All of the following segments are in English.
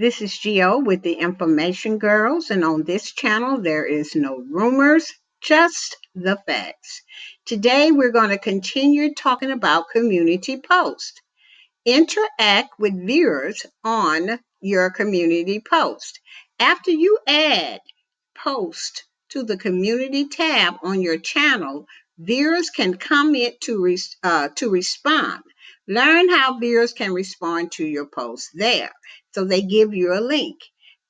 This is Geo with the Information Girls, and on this channel there is no rumors, just the facts. Today we're going to continue talking about community post. Interact with viewers on your community post. After you add post to the community tab on your channel, viewers can comment to, uh, to respond. Learn how viewers can respond to your post there. So they give you a link.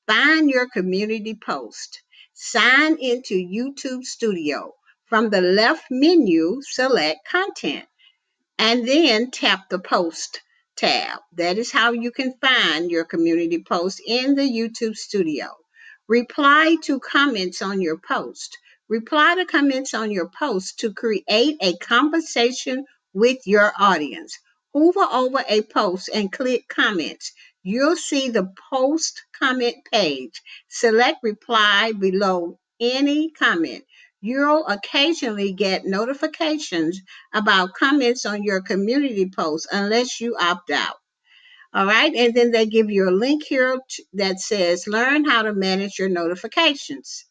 Find your community post. Sign into YouTube Studio. From the left menu, select content and then tap the post tab. That is how you can find your community post in the YouTube Studio. Reply to comments on your post. Reply to comments on your post to create a conversation with your audience. Hover over a post and click comments. You'll see the post comment page. Select reply below any comment. You'll occasionally get notifications about comments on your community posts unless you opt out. All right, and then they give you a link here that says learn how to manage your notifications.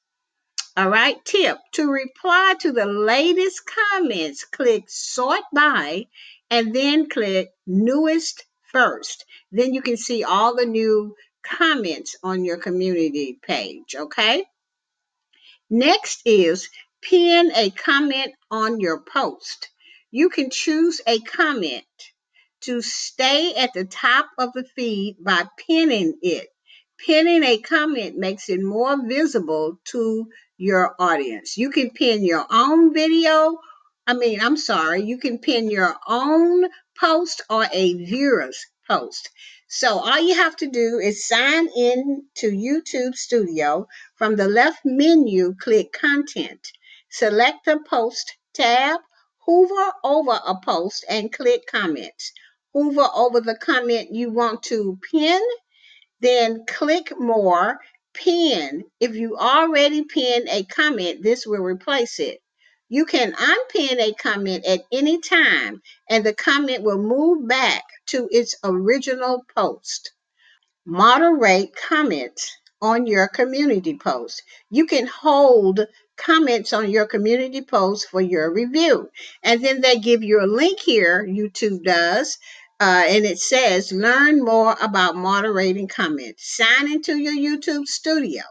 All right, tip to reply to the latest comments, click sort by and then click newest first. Then you can see all the new comments on your community page, okay? Next is pin a comment on your post. You can choose a comment to stay at the top of the feed by pinning it. Pinning a comment makes it more visible to your audience. You can pin your own video. I mean, I'm sorry, you can pin your own post or a viewer's post. So all you have to do is sign in to YouTube Studio. From the left menu, click Content. Select the Post tab, hover over a post and click Comments. Hover over the comment you want to pin, then click More, Pin. If you already pinned a comment, this will replace it. You can unpin a comment at any time and the comment will move back to its original post. Moderate comments on your community post. You can hold comments on your community post for your review. And then they give you a link here, YouTube does, uh, and it says learn more about moderating comments. Sign into your YouTube studio.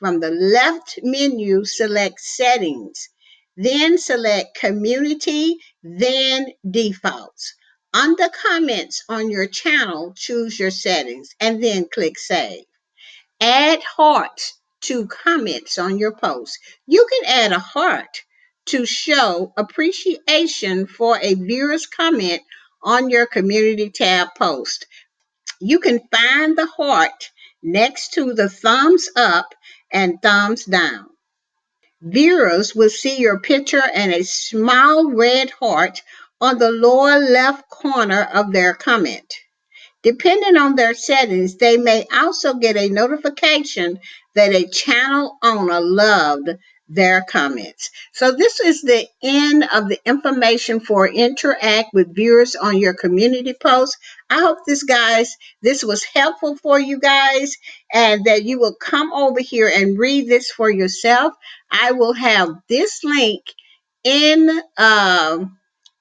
From the left menu, select settings then select community, then defaults. Under comments on your channel, choose your settings and then click save. Add hearts to comments on your post. You can add a heart to show appreciation for a viewer's comment on your community tab post. You can find the heart next to the thumbs up and thumbs down. Viewers will see your picture and a small red heart on the lower left corner of their comment. Depending on their settings, they may also get a notification that a channel owner loved their comments. So this is the end of the information for interact with viewers on your community post. I hope this guys, this was helpful for you guys and that you will come over here and read this for yourself. I will have this link in um,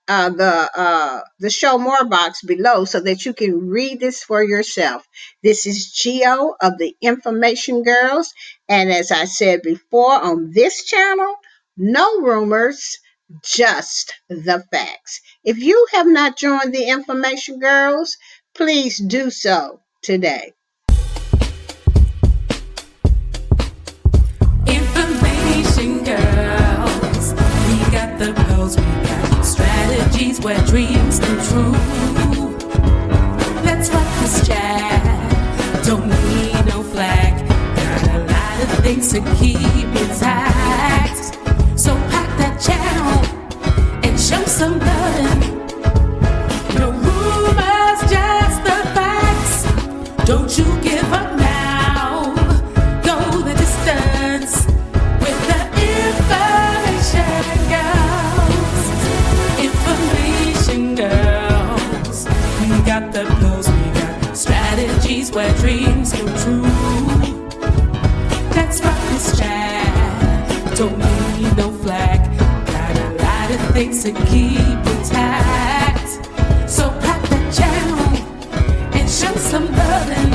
uh, the uh, the show more box below so that you can read this for yourself. This is Geo of the Information Girls, and as I said before on this channel, no rumors, just the facts. If you have not joined the Information Girls, please do so today. Where dreams come true. Let's rock this chat. Don't need no flag. Got a lot of things to keep intact. So pack that channel and show some love. Don't need no flag. Got a lot of things to keep intact. So pop that channel and show some love